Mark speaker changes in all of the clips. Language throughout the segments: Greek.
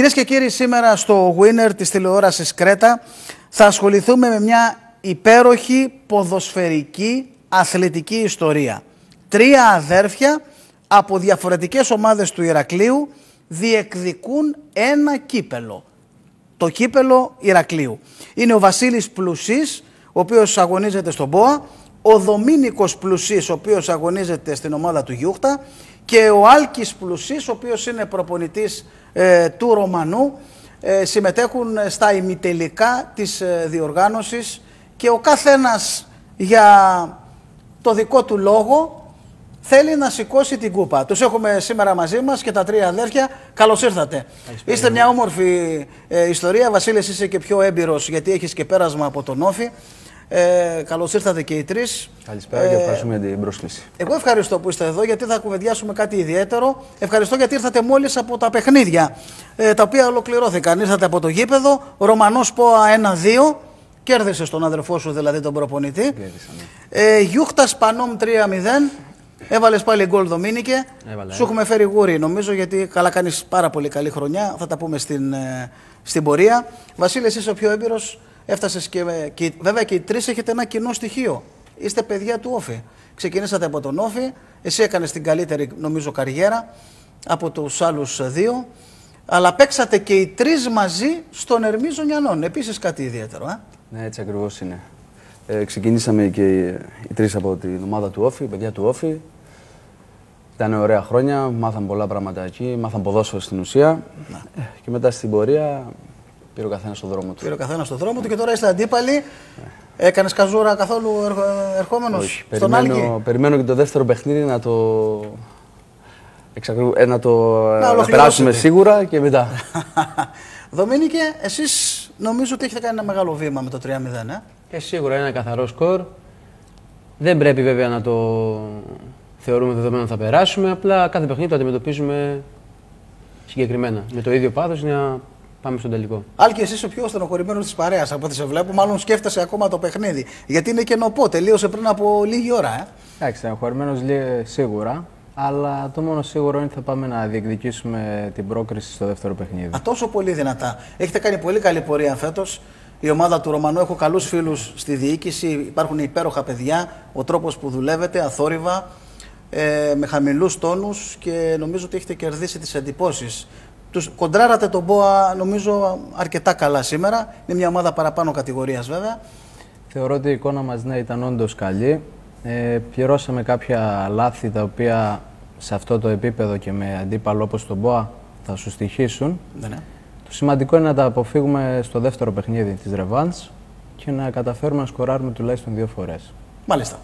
Speaker 1: Κυρίες και κύριοι, σήμερα στο Winner της τηλεόρασης Κρέτα θα ασχοληθούμε με μια υπέροχη ποδοσφαιρική αθλητική ιστορία. Τρία αδέρφια από διαφορετικές ομάδες του Ηρακλείου διεκδικούν ένα κύπελο. Το κύπελο Ηρακλείου. Είναι ο Βασίλης Πλουσής, ο οποίος αγωνίζεται στον ΠΟΑ, ο Δομήνικος Πλουσής, ο οποίος αγωνίζεται στην ομάδα του Γιούχτα και ο Άλκης Πλουσής, ο οποίος είναι προπονητής ε, του Ρωμανού, ε, συμμετέχουν στα ημιτελικά της ε, διοργάνωσης και ο καθένας για το δικό του λόγο θέλει να σηκώσει την κούπα. Τους έχουμε σήμερα μαζί μας και τα τρία αδέρφια. Καλώς ήρθατε. Είστε μια όμορφη ε, ιστορία. Βασίλης είσαι και πιο έμπειρος γιατί έχεις και πέρασμα από τον Όφη. Ε, Καλώς ήρθατε και οι τρεις.
Speaker 2: Καλησπέρα και ευχαριστούμε για την πρόσκληση.
Speaker 1: Εγώ ευχαριστώ που είστε εδώ γιατί θα κουβεντιάσουμε κάτι ιδιαίτερο. Ευχαριστώ γιατί ήρθατε μόλις από τα παιχνίδια ε, τα οποία ολοκληρώθηκαν. Ήρθατε από το γήπεδο, Ρωμανός Πόα 1-2. Κέρδισε τον αδερφό σου, δηλαδή τον προπονητή.
Speaker 2: ναι.
Speaker 1: Ε, Γιούχτας Πανόμ 3-0. Έβαλες πάλι γκολ Δομήνικε.
Speaker 2: Έβαλα,
Speaker 1: Σου έχουμε φέρει γούρι νομίζω γιατί καλά κάνεις πάρα πολύ καλή χρονιά. Θα τα πούμε στην, ε, στην πορεία. Βασίλης, εσύ είσαι ο πιο έμπειρος. Έφτασες και, και. Βέβαια και οι τρεις έχετε ένα κοινό στοιχείο. Είστε παιδιά του Όφη. Ξεκινήσατε από τον Όφη. Εσύ έκανες την καλύτερη νομίζω καριέρα από τους άλλους δύο. Αλλά παίξατε και οι τρεις μαζί στον Ερμή Ζωνιανών. Επίσης κάτι ιδιαίτερο. Ε;
Speaker 2: Ναι, έτσι ακριβώς είναι. Ε, ξεκινήσαμε και οι, οι τρεις από την ομάδα του Όφη, παιδιά του Όφη. Ήταν ωραία χρόνια, μάθαμε πολλά πράγματα εκεί, μάθαμε ποδόσφαιρο στην ουσία. Ε, και μετά στην πορεία πήρε ο καθένας στον δρόμο του.
Speaker 1: Πήρε ο καθένας στον δρόμο του και τώρα είστε αντίπαλοι. Έκανες καζούρα καθόλου ερχόμενος
Speaker 2: Όχι,
Speaker 1: στον Άλκη.
Speaker 2: περιμένω, περιμένω και το δεύτερο παιχνίδι να το. Εξακρου... ε, να το
Speaker 1: Να
Speaker 2: να
Speaker 1: ολοκληρώσετε.
Speaker 2: περάσουμε σίγουρα και μετά.
Speaker 1: Δομήνικε, εσείς νομίζω ότι έχετε κάνει ένα μεγάλο βήμα με το 3-0. Ε;
Speaker 3: Και σίγουρα είναι ένα καθαρό σκορ. Δεν πρέπει βέβαια να το θεωρούμε δεδομένο ότι θα περάσουμε. Απλά κάθε παιχνίδι το αντιμετωπίζουμε συγκεκριμένα. Με το ίδιο πάθος για να πάμε στον τελικό.
Speaker 1: Άλκη, εσύ είσαι ο πιο στενοχωρημένος της παρέας από ό,τι σε βλέπω. Μάλλον σκέφτεσαι ακόμα το παιχνίδι. Γιατί είναι καινοπό, τελείωσε πριν από λίγη ώρα. Ε;
Speaker 4: Εντάξει, στεναχωρημένο σίγουρα. Αλλά το μόνο σίγουρο είναι ότι θα πάμε να διεκδικήσουμε την πρόκριση στο δεύτερο παιχνίδι.
Speaker 1: Α, τόσο πολύ δυνατά. Έχετε κάνει πολύ καλή πορεία φέτος. Η ομάδα του Ρωμανού, έχω καλούς φίλους στη διοίκηση. Υπάρχουν υπέροχα παιδιά. Ο τρόπος που δουλεύετε, αθόρυβα, ε, με χαμηλούς τόνους και νομίζω ότι έχετε κερδίσει τις εντυπώσεις. Τους κοντράρατε τον Μπόα, νομίζω, αρκετά καλά σήμερα. Είναι μια ομάδα παραπάνω κατηγορίας, βέβαια.
Speaker 4: Θεωρώ ότι η εικόνα μας ναι, ήταν όντως καλή. Ε, πληρώσαμε κάποια λάθη τα οποία σε αυτό το επίπεδο και με αντίπαλο όπως τον ΠΟΑ θα σου στοιχήσουν.
Speaker 1: Ναι, ναι.
Speaker 4: Το σημαντικό είναι να τα αποφύγουμε στο δεύτερο παιχνίδι της Ρεβάνς και να καταφέρουμε να σκοράρουμε τουλάχιστον δύο φορές.
Speaker 1: Μάλιστα.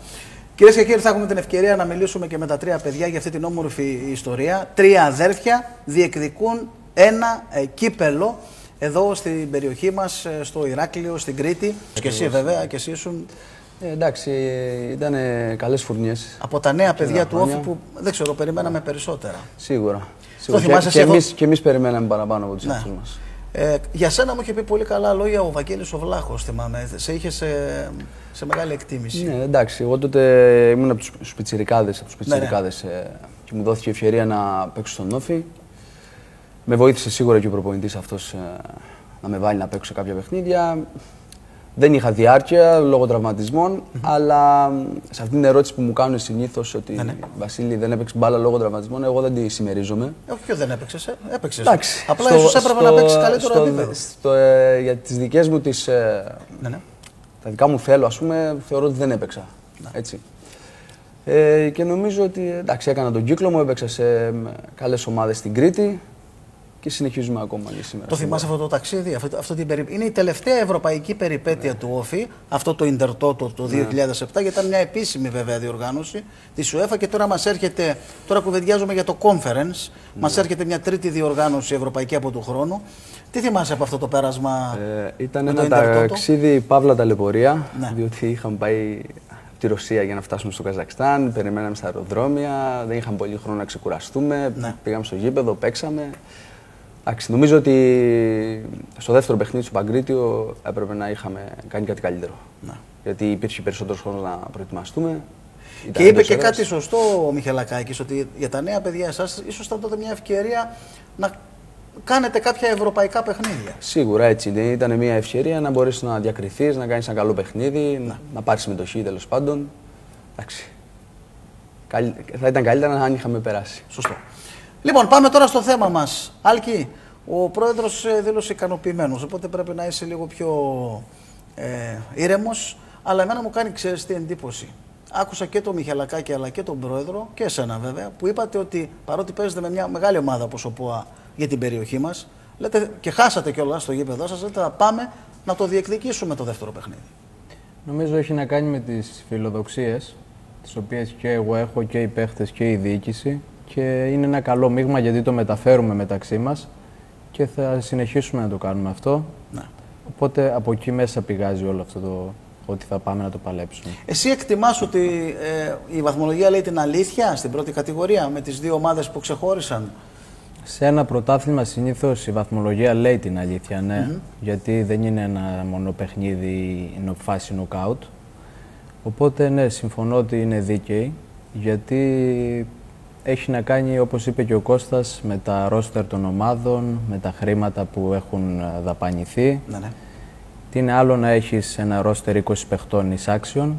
Speaker 1: Κυρίες και κύριοι, θα έχουμε την ευκαιρία να μιλήσουμε και με τα τρία παιδιά για αυτή την όμορφη ιστορία. Τρία αδέρφια διεκδικούν ένα ε, κύπελο εδώ στην περιοχή μας, στο Ηράκλειο, στην Κρήτη. Και εσύ, βέβαια, και εσύ ήσουν
Speaker 2: Ε, εντάξει, ήταν καλές φουρνιές.
Speaker 1: από τα νέα παιδιά του
Speaker 2: χρόνια.
Speaker 1: Όφη που δεν ξέρω, περιμέναμε περισσότερα.
Speaker 2: Σίγουρα. Σίγουρα.
Speaker 1: θυμάσαι
Speaker 2: και,
Speaker 1: εσύ
Speaker 2: και,
Speaker 1: εδώ;
Speaker 2: εμείς, και εμείς περιμέναμε παραπάνω από τους
Speaker 1: Ναι.
Speaker 2: εαυτούς μας.
Speaker 1: Ε, για σένα μου είχε πει πολύ καλά λόγια ο Βαγγέλης ο Βλάχος, θυμάμαι. Σε είχε σε, σε μεγάλη εκτίμηση.
Speaker 2: Ναι, εντάξει. Εγώ τότε ήμουν από τους πιτσιρικάδες, από τους
Speaker 1: Ναι, ναι.
Speaker 2: πιτσιρικάδες ε, και μου δόθηκε η ευκαιρία να παίξω στον Όφη. Με βοήθησε σίγουρα και ο προπονητής αυτός ε, να με βάλει να παίξω σε κάποια παιχνίδια. Δεν είχα διάρκεια λόγω τραυματισμών, αλλά σε αυτήν την ερώτηση που μου κάνουν συνήθως ότι
Speaker 1: Ναι, ναι.
Speaker 2: Βασίλη δεν έπαιξες μπάλα λόγω τραυματισμών, εγώ δεν τη συμμερίζομαι.
Speaker 1: Ε, όχι, ποιο δεν έπαιξες. Έπαιξες.
Speaker 2: Εντάξει.
Speaker 1: Απλά
Speaker 2: στο-
Speaker 1: ίσως έπρεπε να
Speaker 2: στο-
Speaker 1: παίξεις καλύτερο
Speaker 2: στο-
Speaker 1: επίπεδο.
Speaker 2: στο, ε, για τις δικές μου τις, ε,
Speaker 1: Ναι, ναι.
Speaker 2: τα δικά μου θέλω, ας πούμε, θεωρώ ότι δεν έπαιξα. Έτσι. Ε, και νομίζω ότι εντάξει, έκανα τον κύκλο μου, έπαιξα σε ε, καλές ομάδες στην Κρήτη και συνεχίζουμε ακόμα και σήμερα.
Speaker 1: Το θυμάσαι αυτό το ταξίδι, αυτό, αυτό την περι... Είναι η τελευταία ευρωπαϊκή περιπέτεια του Όφη, αυτό το Ιντερτότο το 2007, γιατί ήταν μια επίσημη βέβαια διοργάνωση της UEFA και τώρα μας έρχεται, τώρα κουβεντιάζουμε για το Conference, μας έρχεται μια τρίτη διοργάνωση ευρωπαϊκή από του χρόνου. Τι θυμάσαι από αυτό το πέρασμα
Speaker 2: Ε, ήταν
Speaker 1: με το
Speaker 2: ένα
Speaker 1: Ιντερτότο;
Speaker 2: ταξίδι παύλα ταλαιπωρία,
Speaker 1: Ναι.
Speaker 2: διότι είχαμε πάει από τη Ρωσία για να φτάσουμε στο Καζακστάν, περιμέναμε στα αεροδρόμια, δεν είχαμε πολύ χρόνο να ξεκουραστούμε,
Speaker 1: Ναι.
Speaker 2: πήγαμε στο γήπεδο, παίξαμε. Εντάξει, νομίζω ότι στο δεύτερο παιχνίδι στο Παγκρίτιο έπρεπε να είχαμε κάνει κάτι καλύτερο.
Speaker 1: Ναι.
Speaker 2: Γιατί υπήρχε περισσότερος χρόνος να προετοιμαστούμε.
Speaker 1: Και
Speaker 2: Ήταν
Speaker 1: είπε
Speaker 2: εντός
Speaker 1: και
Speaker 2: έδρας.
Speaker 1: κάτι σωστό ο Μιχελακάκης, ότι για τα νέα παιδιά εσάς ίσως ήταν τότε μια ευκαιρία να, κάνετε κάποια ευρωπαϊκά παιχνίδια.
Speaker 2: Σίγουρα έτσι είναι. Ήταν μια ευκαιρία να μπορέσεις να διακριθείς, να κάνεις ένα καλό παιχνίδι, να, να πάρεις συμμετοχή τέλος πάντων. Εντάξει. Καλ- Θα ήταν καλύτερα αν είχαμε περάσει.
Speaker 1: Σωστό. Λοιπόν, πάμε τώρα στο θέμα μας. Άλκη, ο πρόεδρος δήλωσε ικανοποιημένος, οπότε πρέπει να είσαι λίγο πιο ε, ήρεμος. Αλλά εμένα μου κάνει, ξέρεις τι εντύπωση. Άκουσα και τον Μιχαλακάκη αλλά και τον πρόεδρο και εσένα βέβαια που είπατε ότι παρότι παίζετε με μια μεγάλη ομάδα όπως ο ΠΟΑ για την περιοχή μας λέτε και χάσατε κιόλας στο γήπεδό σας λέτε θα πάμε να το διεκδικήσουμε το δεύτερο παιχνίδι.
Speaker 4: Νομίζω έχει να κάνει με τις φιλοδοξίες, τις οποίες και εγώ έχω και οι παίχτες και η διοίκηση και είναι ένα καλό μείγμα γιατί το μεταφέρουμε μεταξύ μας και θα συνεχίσουμε να το κάνουμε αυτό.
Speaker 1: Ναι.
Speaker 4: Οπότε από εκεί μέσα πηγάζει όλο αυτό το ότι θα πάμε να το παλέψουμε.
Speaker 1: Εσύ εκτιμάς ότι ε, η βαθμολογία λέει την αλήθεια στην πρώτη κατηγορία με τις δύο ομάδες που ξεχώρισαν;
Speaker 4: Σε ένα πρωτάθλημα συνήθως η βαθμολογία λέει την αλήθεια, ναι. Γιατί δεν είναι ένα μόνο παιχνίδι είναι φάση knockout. Οπότε ναι, συμφωνώ ότι είναι δίκαιη. Γιατί έχει να κάνει, όπως είπε και ο Κώστας, με τα ρόστερ των ομάδων, με τα χρήματα που έχουν ε, δαπανηθεί.
Speaker 1: Ναι, ναι.
Speaker 4: Τι είναι άλλο να έχεις ένα ρόστερ 20 παιχτών εισάξεων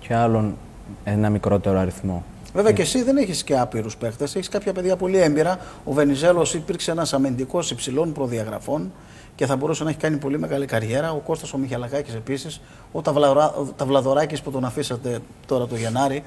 Speaker 4: και άλλον ένα μικρότερο αριθμό.
Speaker 1: Βέβαια και εσύ δεν έχεις και άπειρους παίχτες. Έχεις κάποια παιδιά πολύ έμπειρα. Ο Βενιζέλος υπήρξε ένας αμυντικός υψηλών προδιαγραφών και θα μπορούσε να έχει κάνει πολύ μεγάλη καριέρα. Ο Κώστας ο Μιχαλακάκης επίσης. Ο, Ταβλαρα... ο Ταβλαδωράκης που τον αφήσατε τώρα το Γενάρη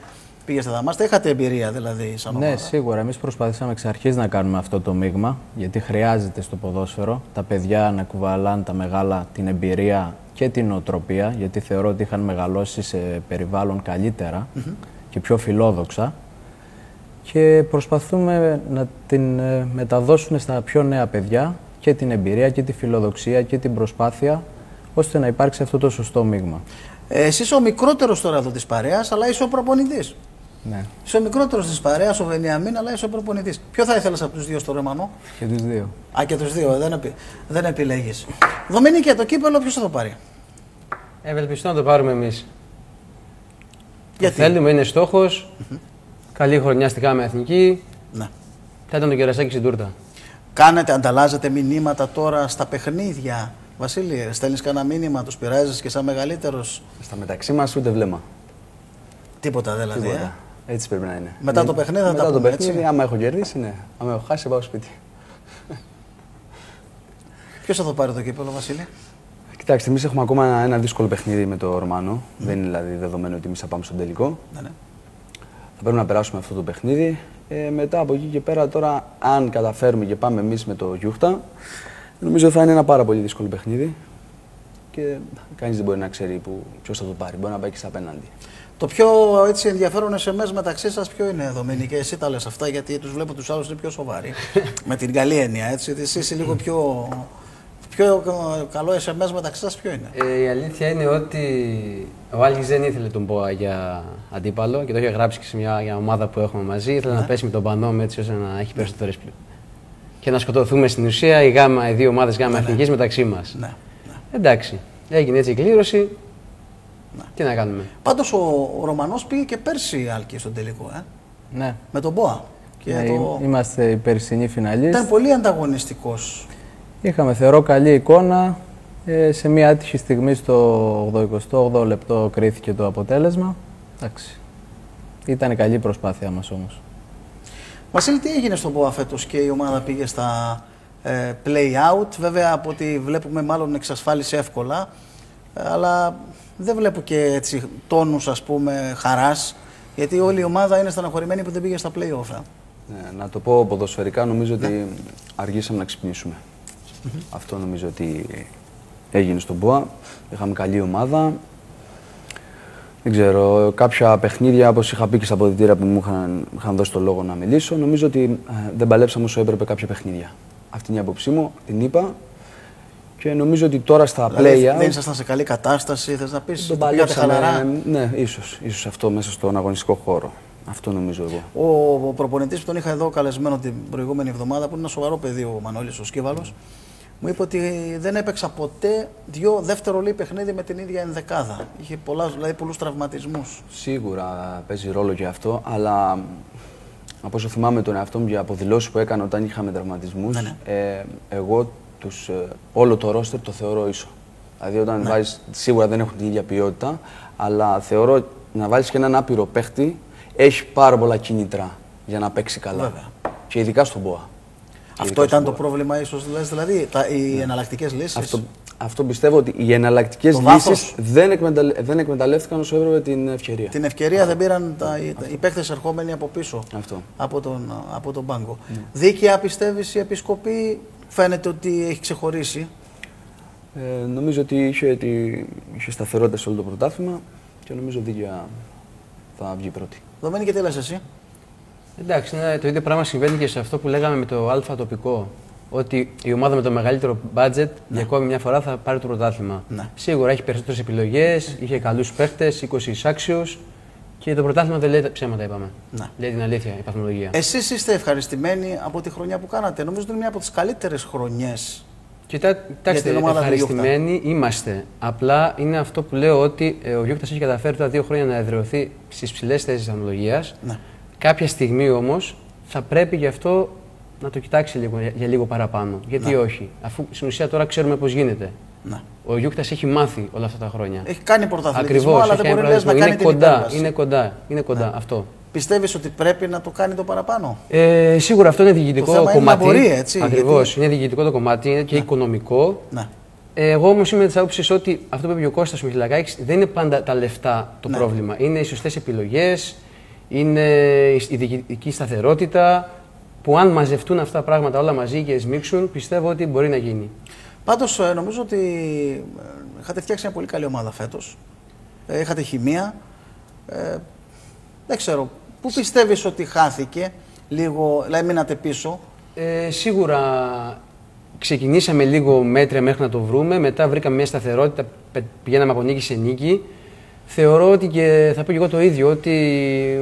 Speaker 1: πήγε στα Δαμάστα. Είχατε εμπειρία δηλαδή σαν ομάδα.
Speaker 4: Ναι, σίγουρα. Εμείς προσπαθήσαμε εξ αρχής να κάνουμε αυτό το μείγμα, γιατί χρειάζεται στο ποδόσφαιρο τα παιδιά να κουβαλάνε τα μεγάλα την εμπειρία και την νοοτροπία, γιατί θεωρώ ότι είχαν μεγαλώσει σε περιβάλλον καλύτερα και πιο φιλόδοξα. Και προσπαθούμε να την ε, μεταδώσουν στα πιο νέα παιδιά και την εμπειρία και τη φιλοδοξία και την προσπάθεια, ώστε να υπάρξει αυτό το σωστό μείγμα.
Speaker 1: Ε, εσύ είσαι ο μικρότερος τώρα εδώ της παρέας, αλλά είσαι ο προπονητής.
Speaker 4: Ναι,
Speaker 1: Είσαι ο μικρότερος της παρέας, ο Βενιαμίν, αλλά είσαι ο προπονητής. Ποιο θα ήθελες από τους δύο στο Ρεμανό.
Speaker 4: και τους δύο.
Speaker 1: Α, και τους δύο, ε, δεν, επι... δεν επιλέγεις. Δομήνικε, το κύπελο ποιος θα το πάρει;
Speaker 3: Ευελπιστώ να το πάρουμε εμείς.
Speaker 1: Γιατί;
Speaker 3: Θέλουμε, είναι στόχος. Καλή χρονιά στη Κάμα Εθνική.
Speaker 1: Ναι.
Speaker 3: Θα ήταν το κερασάκι στην τούρτα.
Speaker 1: Κάνετε, ανταλλάζετε μηνύματα τώρα στα παιχνίδια. Βασίλη, στέλνεις κανένα μήνυμα, τους πειράζεις και σαν μεγαλύτερος;
Speaker 2: Στα μεταξύ μας ούτε βλέμμα.
Speaker 1: Τίποτα δηλαδή. Ε;
Speaker 2: Τίποτα. Έτσι πρέπει να είναι.
Speaker 1: Μετά το παιχνίδι θα
Speaker 2: Μετά
Speaker 1: τα
Speaker 2: το
Speaker 1: πούμε,
Speaker 2: παιχνίδι,
Speaker 1: έτσι.
Speaker 2: άμα έχω κερδίσει, ναι. Άμα έχω χάσει, πάω σπίτι.
Speaker 1: Ποιος θα το πάρει το κύπελο, Βασίλη;
Speaker 2: Κοιτάξτε, εμείς έχουμε ακόμα ένα, ένα δύσκολο παιχνίδι με το Ρωμάνο. Δεν είναι δηλαδή δεδομένο ότι εμείς θα πάμε στον τελικό.
Speaker 1: Ναι, ναι.
Speaker 2: Θα πρέπει να περάσουμε αυτό το παιχνίδι. Ε, μετά από εκεί και πέρα, τώρα, αν καταφέρουμε και πάμε εμείς με το Γιούχτα, νομίζω θα είναι ένα πάρα πολύ δύσκολο παιχνίδι. Και κανείς δεν μπορεί να ξέρει ποιος θα το πάρει. Μπορεί να πάει και στα απέναντι.
Speaker 1: Το πιο έτσι, ενδιαφέρον SMS μεταξύ σας ποιο είναι, Δομήνικε. Εσύ τα λες αυτά, γιατί τους βλέπω τους άλλους είναι πιο σοβαροί. με την καλή έννοια, έτσι. Εσύ είσαι λίγο πιο. Πιο καλό SMS μεταξύ σας ποιο είναι;
Speaker 3: Ε, η αλήθεια είναι ότι ο Άλγης δεν ήθελε τον ΠΟΑ για αντίπαλο και το είχε γράψει και σε μια για ομάδα που έχουμε μαζί. Ήθελε να πέσει με τον Πανόμ έτσι ώστε να έχει περισσότερες πλήρω. Και να σκοτωθούμε στην ουσία οι, γάμα, οι δύο ομάδες γάμα εθνικής μεταξύ μας.
Speaker 1: Ναι. ναι.
Speaker 3: Εντάξει. Έγινε έτσι η κλήρωση. Τι να κάνουμε;
Speaker 1: Πάντως ο, ο Ρωμανός πήγε και πέρσι Άλκη στον τελικό, ε,
Speaker 4: Ναι,
Speaker 1: με τον Μπόα. Και
Speaker 4: ναι,
Speaker 1: το...
Speaker 4: είμαστε οι περσινοί φιναλίστ.
Speaker 1: Ήταν πολύ ανταγωνιστικός.
Speaker 4: Είχαμε θεωρώ καλή εικόνα. Ε, σε μια άτυχη στιγμή στο 88 λεπτό κρίθηκε το αποτέλεσμα. Εντάξει. Ήταν καλή η προσπάθεια μας όμως.
Speaker 1: Βασίλη, τι έγινε στον Μπόα φέτος και η ομάδα πήγε στα ε, play out; Βέβαια, από ό,τι βλέπουμε, μάλλον εξασφάλισε εύκολα. Ε, αλλά δεν βλέπω και έτσι τόνους, ας πούμε, χαράς. Γιατί όλη η ομάδα είναι στεναχωρημένη που δεν πήγε στα play-off. ε.
Speaker 2: Ναι, να το πω ποδοσφαιρικά, νομίζω ότι αργήσαμε να ξυπνήσουμε. Αυτό νομίζω ότι έγινε στον ΠΟΑ. Είχαμε καλή ομάδα. Δεν ξέρω, κάποια παιχνίδια, όπως είχα πει και στα αποδητήρια που μου είχαν, είχαν δώσει το λόγο να μιλήσω, νομίζω ότι ε, δεν παλέψαμε όσο έπρεπε κάποια παιχνίδια. Αυτή είναι η άποψή μου, την είπα. Και νομίζω ότι τώρα στα
Speaker 1: Δηλαδή,
Speaker 2: play
Speaker 1: δεν ήσασταν σε καλή κατάσταση, θες να πεις,
Speaker 2: τον
Speaker 1: το πήγατε
Speaker 2: παλέψαμε,
Speaker 1: χαλαρά.
Speaker 2: Ναι, ίσως, ίσως αυτό μέσα στον αγωνιστικό χώρο. Αυτό νομίζω εγώ.
Speaker 1: Ο, ο προπονητής που τον είχα εδώ καλεσμένο την προηγούμενη εβδομάδα, που είναι ένα σοβαρό παιδί ο Μανώλης ο Σκύβαλος, μου είπε ότι δεν έπαιξα ποτέ δύο δεύτερο λέει παιχνίδι με την ίδια ενδεκάδα. Είχε πολλά, δηλαδή πολλούς τραυματισμούς.
Speaker 2: Σίγουρα παίζει ρόλο και αυτό, αλλά από όσο θυμάμαι τον εαυτό μου για αποδηλώσεις που έκανα όταν είχαμε τραυματισμούς,
Speaker 1: Ναι, ναι.
Speaker 2: ε, εγώ τους, ε, όλο το ρόστερ το θεωρώ ίσο. Δηλαδή, όταν
Speaker 1: Ναι.
Speaker 2: βάζεις, σίγουρα δεν έχουν την ίδια ποιότητα, αλλά θεωρώ να βάλεις και έναν άπειρο παίχτη έχει πάρα πολλά κίνητρα για να παίξει καλά.
Speaker 1: Βέβαια.
Speaker 2: Και ειδικά στον ΠΟΑ.
Speaker 1: Αυτό
Speaker 2: Ειδικά
Speaker 1: ήταν
Speaker 2: στον
Speaker 1: το
Speaker 2: ΠΟΑ.
Speaker 1: πρόβλημα, ίσως δηλαδή, τα, οι εναλλακτικές λύσεις.
Speaker 2: Αυτό, αυτό πιστεύω ότι οι εναλλακτικές
Speaker 1: Το βάθος.
Speaker 2: λύσει δεν, εκμεταλλε, δεν εκμεταλλεύτηκαν όσο έπρεπε την ευκαιρία.
Speaker 1: Την ευκαιρία δεν πήραν τα, οι, οι παίκτες ερχόμενοι από πίσω.
Speaker 2: Αυτό.
Speaker 1: Από τον, από τον πάγκο. Δίκαια πιστεύεις η Επισκοπή, φαίνεται ότι έχει ξεχωρίσει.
Speaker 2: Ε, νομίζω ότι είχε, τη, είχε σταθερότητα σε όλο το πρωτάθλημα και νομίζω δίκαια θα βγει πρώτη.
Speaker 1: Δομένη τι λες εσύ;
Speaker 3: Εντάξει, ναι, το ίδιο πράγμα συμβαίνει και σε αυτό που λέγαμε με το Α τοπικό. Ότι η ομάδα με το μεγαλύτερο budget για ακόμη μια φορά θα πάρει το πρωτάθλημα.
Speaker 1: Ναι.
Speaker 3: Σίγουρα έχει περισσότερες επιλογές, είχε καλούς παίχτε, 20 εισάξιου και το πρωτάθλημα δεν λέει τα ψέματα, είπαμε.
Speaker 1: Ναι.
Speaker 3: Λέει την αλήθεια η παθμολογία.
Speaker 1: Εσείς είστε ευχαριστημένοι από τη χρονιά που κάνατε. Νομίζω ότι είναι μια από τις καλύτερες χρονιές.
Speaker 3: Κοιτά,
Speaker 1: την
Speaker 3: κοιτάξτε,
Speaker 1: ομάδα του
Speaker 3: ευχαριστημένοι είμαστε. Απλά είναι αυτό που λέω ότι ε, ο Γιώργο έχει καταφέρει τα δύο χρόνια να εδραιωθεί στις ψηλές θέσεις της αναλογία.
Speaker 1: Ναι.
Speaker 3: Κάποια στιγμή όμως θα πρέπει γι' αυτό να το κοιτάξει λίγο, για, για λίγο παραπάνω. Γιατί όχι, αφού στην ουσία τώρα ξέρουμε πώς γίνεται.
Speaker 1: Ναι.
Speaker 3: Ο Γιούκτας έχει μάθει όλα αυτά τα χρόνια.
Speaker 1: Έχει κάνει πρωταθλητισμό,
Speaker 3: Ακριβώς.
Speaker 1: αλλά δεν μπορεί λες, να κάνει
Speaker 3: είναι
Speaker 1: την
Speaker 3: κοντά,
Speaker 1: υπέρβαση.
Speaker 3: είναι κοντά. Είναι κοντά αυτό.
Speaker 1: Πιστεύεις ότι πρέπει να το κάνει το παραπάνω;
Speaker 3: Ε, σίγουρα αυτό είναι διοικητικό
Speaker 1: Το θέμα είναι
Speaker 3: κομμάτι.
Speaker 1: να μπορεί, έτσι,
Speaker 3: Ακριβώς.
Speaker 1: γιατί-
Speaker 3: Είναι διοικητικό το κομμάτι, είναι και οικονομικό.
Speaker 1: Ναι.
Speaker 3: Ε, Εγώ όμως είμαι της άποψης ότι αυτό που είπε ο Κώστας Μιχλακάκη δεν είναι πάντα τα λεφτά το
Speaker 1: Ναι.
Speaker 3: πρόβλημα. Είναι οι σωστές επιλογές, είναι η διοικητική σταθερότητα. Που αν μαζευτούν αυτά τα πράγματα όλα μαζί και σμίξουν, πιστεύω ότι μπορεί να γίνει.
Speaker 1: Πάντως ε, νομίζω ότι ε, είχατε φτιάξει μια πολύ καλή ομάδα φέτος. Ε, είχατε χημεία. Ε, δεν ξέρω. Πού πιστεύεις ότι χάθηκε λίγο, δηλαδή μείνατε πίσω;
Speaker 3: Ε, σίγουρα ξεκινήσαμε λίγο μέτρια μέχρι να το βρούμε. Μετά βρήκαμε μια σταθερότητα, πε- πηγαίναμε από νίκη σε νίκη. Θεωρώ ότι και θα πω και εγώ το ίδιο, ότι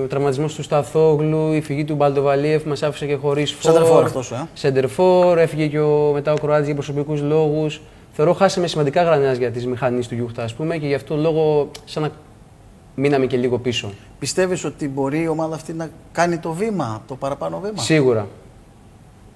Speaker 3: ο τραυματισμός του Σταθόγλου, η φυγή του Μπαλτοβαλίεφ μας άφησε και χωρίς φόρ.
Speaker 1: Σεντερφόρ αυτός, ε.
Speaker 3: Σεντερφόρ, έφυγε και ο, μετά ο Κροάτης για προσωπικούς λόγους. Θεωρώ χάσαμε σημαντικά γρανάζια τη μηχανή του Γιούχτα, ας πούμε, και γι' αυτό λόγο σαν να μείναμε και λίγο πίσω.
Speaker 1: Πιστεύεις ότι μπορεί η ομάδα αυτή να κάνει το βήμα, το παραπάνω βήμα;
Speaker 3: Σίγουρα.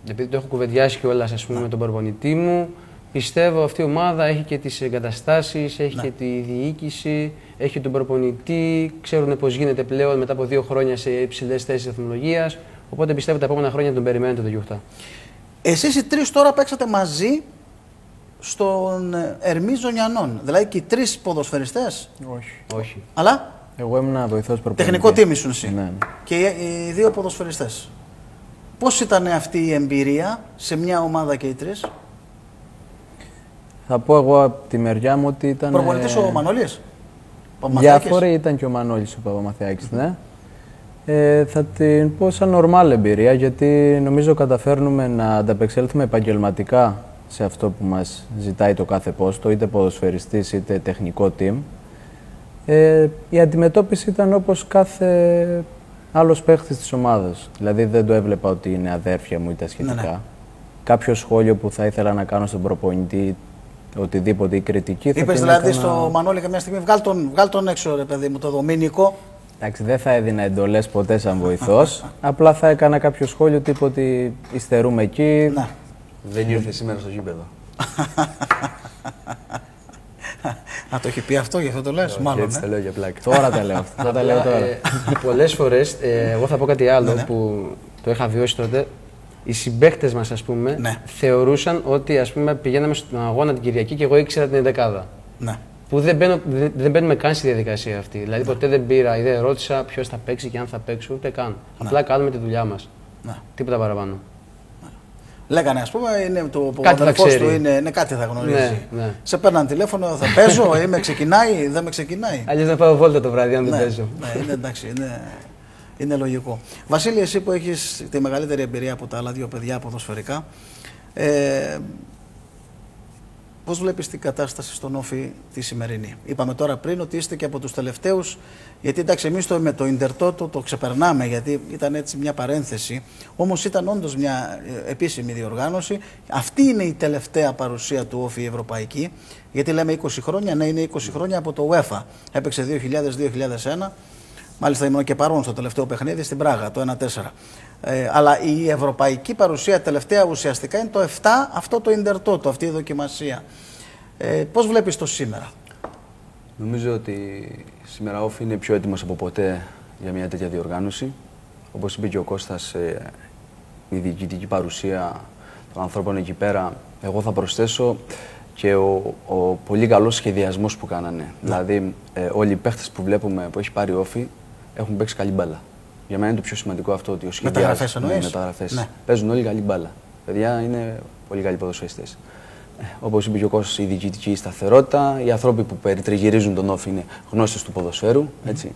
Speaker 3: Επειδή το έχω κουβεντιάσει κιόλας ας πούμε, με τον προπονητή μου, πιστεύω αυτή η ομάδα έχει και τις εγκαταστάσεις, έχει και τη διοίκηση, έχει τον προπονητή, ξέρουν πώς γίνεται πλέον μετά από δύο χρόνια σε υψηλές θέσεις εθνολογίας. Οπότε πιστεύω τα επόμενα χρόνια τον περιμένετε τον Γιούχτα.
Speaker 1: Εσείς οι τρεις τώρα παίξατε μαζί στον ε, Ερμή Ζωνιανών. Δηλαδή και οι τρεις ποδοσφαιριστές;
Speaker 4: Όχι.
Speaker 3: Όχι.
Speaker 1: Αλλά;
Speaker 4: Εγώ ήμουν βοηθός προπονητής.
Speaker 1: τεχνικό team ήσουν εσύ.
Speaker 4: Ναι, ναι.
Speaker 1: Και οι, οι δύο ποδοσφαιριστές. Πώς ήταν αυτή η εμπειρία σε μια ομάδα και οι τρεις;
Speaker 4: Θα πω εγώ από τη μεριά μου ότι ήταν.
Speaker 1: Προπονητής
Speaker 4: ε,
Speaker 1: ο Μανώλης. Παπαμαθιάκης.
Speaker 4: Διάφοροι ήταν και ο Μανώλης ο Παπαμαθιάκης, ναι. Ε, θα την πω σαν νορμάλ εμπειρία, γιατί νομίζω καταφέρνουμε να ανταπεξέλθουμε επαγγελματικά σε αυτό που μας ζητάει το κάθε πόστο, είτε ποδοσφαιριστής είτε τεχνικό team. Ε, η αντιμετώπιση ήταν όπως κάθε άλλος παίχτης της ομάδας. Δηλαδή δεν το έβλεπα ότι είναι αδέρφια μου ή τα σχετικά.
Speaker 1: Ναι, ναι.
Speaker 4: Κάποιο σχόλιο που θα ήθελα να κάνω στον προπονητή, οτιδήποτε η κριτική θα
Speaker 1: Είπες
Speaker 4: την
Speaker 1: δηλαδή
Speaker 4: έκανα-
Speaker 1: στο Μανώλη κάποια στιγμή βγάλ τον, βγάλ τον έξω ρε παιδί μου, το Δομήνικο.
Speaker 4: Εντάξει, δεν θα έδινα εντολές ποτέ σαν βοηθός. απλά θα έκανα κάποιο σχόλιο τύπου ότι υστερούμε εκεί.
Speaker 1: Να.
Speaker 2: Δεν ήρθε σήμερα στο γήπεδο.
Speaker 1: Α, το έχει πει αυτό, γι' αυτό το λες,
Speaker 2: Και
Speaker 1: μάλλον.
Speaker 2: έτσι
Speaker 1: ε.
Speaker 2: τα λέω για πλάκα.
Speaker 4: Τώρα τα λέω αυτά. τα λέω τώρα.
Speaker 3: Ε, Πολλές φορές, εγώ θα πω κάτι άλλο
Speaker 1: Ναι,
Speaker 3: που το είχα βιώσει τότε. Οι συμπαίκτες μας, ας πούμε,
Speaker 1: Ναι.
Speaker 3: θεωρούσαν ότι ας πούμε, πηγαίναμε στον αγώνα την Κυριακή και εγώ ήξερα την δεκάδα.
Speaker 1: Ναι.
Speaker 3: Που δεν, μπαίνω, δεν, δεν μπαίνουμε καν στη διαδικασία αυτή. Δηλαδή, ποτέ δεν πήρα ή δεν ρώτησα ποιος θα παίξει και αν θα παίξει, ούτε καν. Απλά κάνουμε τη δουλειά μας.
Speaker 1: Ναι.
Speaker 3: Τίποτα παραπάνω.
Speaker 1: Λέγανε, ας πούμε, είναι το
Speaker 3: Κάτι θα
Speaker 1: αδερφός
Speaker 3: ξέρει.
Speaker 1: του είναι, ναι, κάτι θα γνωρίζει.
Speaker 3: Ναι, ναι.
Speaker 1: Σε παίρναν τηλέφωνο, θα παίζω, ή με ξεκινάει, δεν με ξεκινάει.
Speaker 3: Αλλιώς να πάω βόλτα το βράδυ, αν δεν
Speaker 1: ναι,
Speaker 3: παίζω.
Speaker 1: ναι, είναι εντάξει, είναι, είναι λογικό. Βασίλη, εσύ που έχεις τη μεγαλύτερη εμπειρία από τα άλλα δύο παιδιά ποδοσφαιρικά, ε, πώς βλέπεις την κατάσταση στον Όφη τη σημερινή; Είπαμε τώρα πριν ότι είστε και από τους τελευταίους, γιατί εντάξει εμείς το, με το Ιντερτότο το ξεπερνάμε, γιατί ήταν έτσι μια παρένθεση, όμως ήταν όντως μια ε, επίσημη διοργάνωση. Αυτή είναι η τελευταία παρουσία του Όφη ευρωπαϊκή, γιατί λέμε 20 χρόνια, ναι είναι 20 χρόνια από το UEFA. Έπαιξε 2000-2001, Μάλιστα ήμουν και παρόν στο τελευταίο παιχνίδι στην Πράγα, το 1-4. Ε, αλλά η ευρωπαϊκή παρουσία τελευταία ουσιαστικά είναι το 7, αυτό το Ιντερτότο, αυτή η δοκιμασία. Ε, πώς βλέπεις το σήμερα;
Speaker 2: Νομίζω ότι σήμερα ο Όφη είναι πιο έτοιμος από ποτέ για μια τέτοια διοργάνωση. Όπως είπε και ο Κώστας, ε, η διοικητική παρουσία των ανθρώπων εκεί πέρα, εγώ θα προσθέσω και ο, ο πολύ καλός σχεδιασμός που κάνανε. Δηλαδή, ε, όλοι οι παίχτες που βλέπουμε που έχει πάρει ο Όφη έχουν παίξει καλή μπάλα. Για μένα είναι το πιο σημαντικό αυτό ότι ο σχεδιασμός...
Speaker 1: Μεταγραφές εννοείς;
Speaker 2: Ναι, μεταγραφές.
Speaker 1: Ναι.
Speaker 2: Παίζουν όλοι καλή μπάλα. Παιδιά είναι πολύ καλοί ποδοσφαιριστές. Ε, Όπως είπε και ο Κώστας, η διοικητική σταθερότητα, οι άνθρωποι που περιτριγυρίζουν τον Όφη είναι γνώστες του ποδοσφαίρου. Έτσι.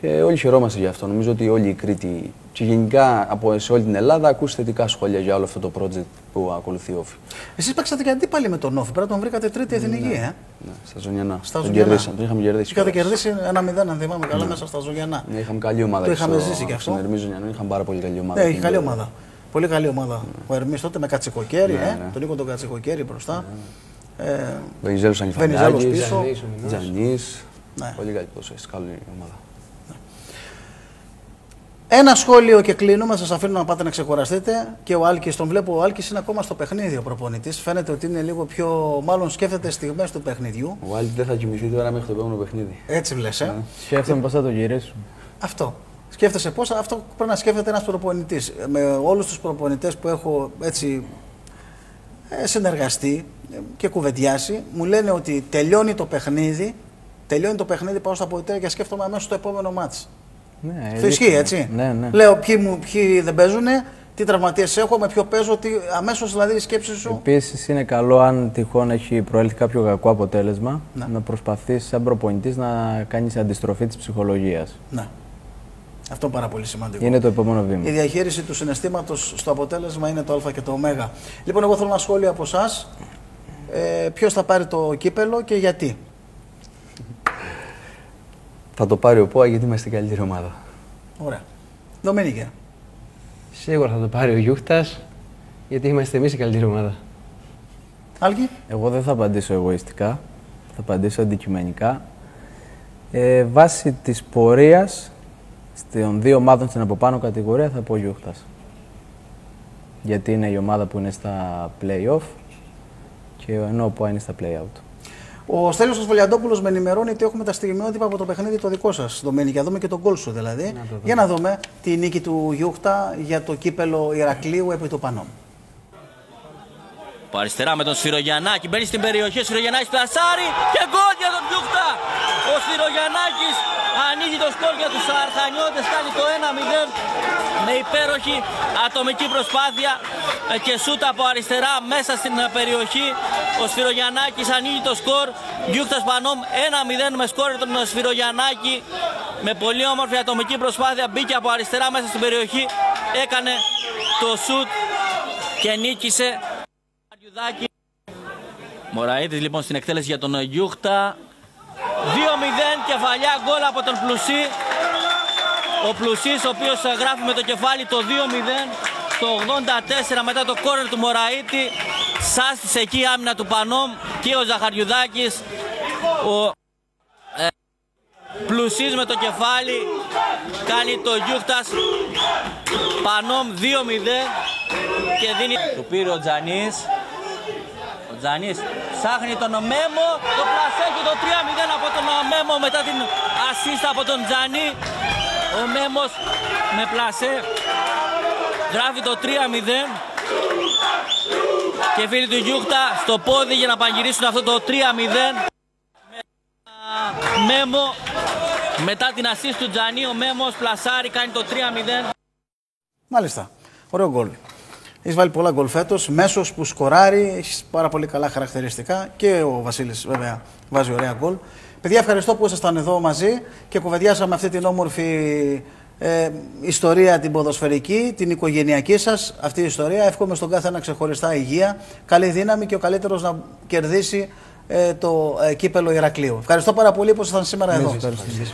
Speaker 2: Και όλοι χαιρόμαστε γι' αυτό. Νομίζω ότι όλοι οι Κρήτοι και γενικά από σε όλη την Ελλάδα ακούς θετικά σχόλια για όλο αυτό το project που ακολουθεί ο Όφη.
Speaker 1: Εσείς παίξατε και αντίπαλοι με τον Όφη, πρέπει να τον βρήκατε τρίτη εθνική, ε.
Speaker 2: Ναι, στα Ζωνιανά.
Speaker 1: Στα
Speaker 2: τον
Speaker 1: Ζωνιανά.
Speaker 2: κερδίσαμε, τον είχαμε κερδίσει.
Speaker 1: Είχατε
Speaker 2: κιόλας.
Speaker 1: κερδίσει ένα 0, αν θυμάμαι καλά, μέσα στα Ζωγιανά.
Speaker 2: Ναι, είχαμε καλή ομάδα.
Speaker 1: Το
Speaker 2: και
Speaker 1: είχαμε
Speaker 2: στο-
Speaker 1: ζήσει κι αυτό.
Speaker 2: Στον Ερμή Ζωνιανό είχαμε πάρα πολύ καλή ομάδα.
Speaker 1: Ναι, είχε
Speaker 2: Την
Speaker 1: καλή
Speaker 2: περίοδο.
Speaker 1: ομάδα. Πολύ καλή ομάδα. Ο Ερμής τότε με κατσικοκέρι,
Speaker 2: Ναι,
Speaker 1: ε,
Speaker 2: ναι.
Speaker 1: τον Νίκο τον κατσικοκέρι μπροστά. Ε,
Speaker 2: Βενιζέλος
Speaker 1: Βενιζέλος
Speaker 2: Ανιφανιάκης,
Speaker 1: πίσω.
Speaker 3: Τζανής, ο Μινάς.
Speaker 2: Τζανής.
Speaker 1: Ναι.
Speaker 2: Πολύ καλή ποδοσφαιριστής, καλή ομάδα.
Speaker 1: Ένα σχόλιο και κλείνουμε, σας αφήνω να πάτε να ξεκουραστείτε. Και ο Άλκης, τον βλέπω, ο Άλκης είναι ακόμα στο παιχνίδι ο προπονητής. Φαίνεται ότι είναι λίγο πιο. Μάλλον σκέφτεται στιγμές του παιχνιδιού.
Speaker 2: Ο Βάλτ δεν θα κοιμηθεί τώρα μέχρι το επόμενο παιχνίδι.
Speaker 1: Έτσι λες, ε;
Speaker 4: Σκέφτομαι πώς θα το γυρίσουμε.
Speaker 1: Αυτό. Σκέφτεσαι πώς. Αυτό πρέπει να σκέφτεται ένας προπονητής. Με όλους τους προπονητές που έχω έτσι ε, συνεργαστεί ε, και κουβεντιάσει, μου λένε ότι τελειώνει το παιχνίδι. Τελειώνει το παιχνίδι, πάω στα αποδητήρια και σκέφτομαι αμέσως το επόμενο μάτς.
Speaker 4: Ναι,
Speaker 1: Αυτό ισχύει, έτσι.
Speaker 4: Ναι, ναι.
Speaker 1: Λέω ποιοι, μου, ποιοι δεν παίζουν, τι τραυματίες έχω, με ποιο παίζω, τι, αμέσως δηλαδή η σκέψη σου.
Speaker 4: Επίσης, είναι καλό αν τυχόν έχει προέλθει κάποιο κακό αποτέλεσμα
Speaker 1: Ναι.
Speaker 4: να προσπαθήσει σαν προπονητής να κάνεις αντιστροφή της ψυχολογίας.
Speaker 1: Ναι. Αυτό είναι πάρα πολύ σημαντικό.
Speaker 4: Είναι το επόμενο βήμα.
Speaker 1: Η διαχείριση του συναισθήματος στο αποτέλεσμα είναι το Α και το Ω. Λοιπόν, εγώ θέλω ένα σχόλιο από εσάς. Ε, Ποιος θα πάρει το κύπελο και γιατί;
Speaker 2: Θα το πάρει ο ΠΟΑ γιατί είμαστε η καλύτερη ομάδα.
Speaker 1: Ωραία. Δομήνικε.
Speaker 3: Σίγουρα θα το πάρει ο Γιούχτας, γιατί είμαστε εμείς η καλύτερη ομάδα.
Speaker 1: Άλκη.
Speaker 4: Εγώ δεν θα απαντήσω εγωιστικά, θα απαντήσω αντικειμενικά. Ε, βάσει της πορείας των δύο ομάδων στην από πάνω κατηγορία θα πω ο Γιούχτας. Γιατί είναι η ομάδα που είναι στα play-off και ενώ ο ΠΟΑ είναι στα play-out.
Speaker 1: Ο Στέλιος Φολιαντόπουλος με ενημερώνει ότι έχουμε τα στιγμιότυπα από το παιχνίδι το δικό σας, Δομήνικη. Να δούμε και τον γκολ σου δηλαδή. Για να δούμε τη νίκη του Γιούχτα για το κύπελο Ηρακλείου επί του Πανόμ.
Speaker 5: Από αριστερά με τον Σφυρογιαννάκη. Μπαίνει στην περιοχή. Ο Σφυρογιαννάκης πλασάρει και γκολ για τον Γιούχτα. Ο Σφυρογιαννάκης ανοίγει το σκορ για τους Αρχανιώτες. Κάνει το 1-0 με υπέροχη ατομική προσπάθεια ε, και σούτ από αριστερά μέσα στην ε, περιοχή. Ο Σφυρογιαννάκης ανοίγει το σκορ. Γιούχτας Πανόμ 1-0 με σκορ τον Σφυρογιαννάκη. Με πολύ όμορφη ατομική προσπάθεια μπήκε από αριστερά μέσα στην περιοχή. Έκανε το σούτ και νίκησε Αριουδάκη. Μωραήτης λοιπόν στην εκτέλεση για τον Γιούχτα. 2-0 κεφαλιά γκολ από τον Πλουσί. Ο Πλουσής ο οποίος γράφει με το κεφάλι το 2-0 το 84 μετά το κόρνερ του Μωραήτη. Σάστησε εκεί η άμυνα του Πανόμ και ο Ζαχαριουδάκης. Ο ε, Πλουσής με το κεφάλι κάνει το Γιούχτας. Πανόμ 2-0 και δίνει. Του πήρε ο Τζανής. Ο Τζανής ψάχνει τον Μέμο. Το πλασέ το 3-0 από τον Μέμο μετά την ασίστα από τον Τζανί. Ο Μέμος με πλασέ γράφει το 3-0. Και φίλοι του Γιούχτα στο πόδι για να παγυρίσουν αυτό το 3-0. Μέμο μετά την ασίστ του Τζανί ο Μέμος πλασάρει κάνει το 3-0.
Speaker 1: Μάλιστα. Ωραίο γκολ. Έχεις βάλει πολλά γκολ φέτος. Μέσος που σκοράρει, έχεις πάρα πολύ καλά χαρακτηριστικά. Και ο Βασίλης, βέβαια, βάζει ωραία γκολ. Παιδιά, ευχαριστώ που ήσασταν εδώ μαζί και κουβεντιάσαμε αυτή την όμορφη ε, ιστορία την ποδοσφαιρική, την οικογενειακή σας. Αυτή η ιστορία. Εύχομαι στον κάθε ένα ξεχωριστά υγεία, καλή δύναμη και ο καλύτερος να κερδίσει ε, το ε, κύπελο Ηρακλείου. Ευχαριστώ πάρα πολύ που ήσασταν σήμερα εδώ.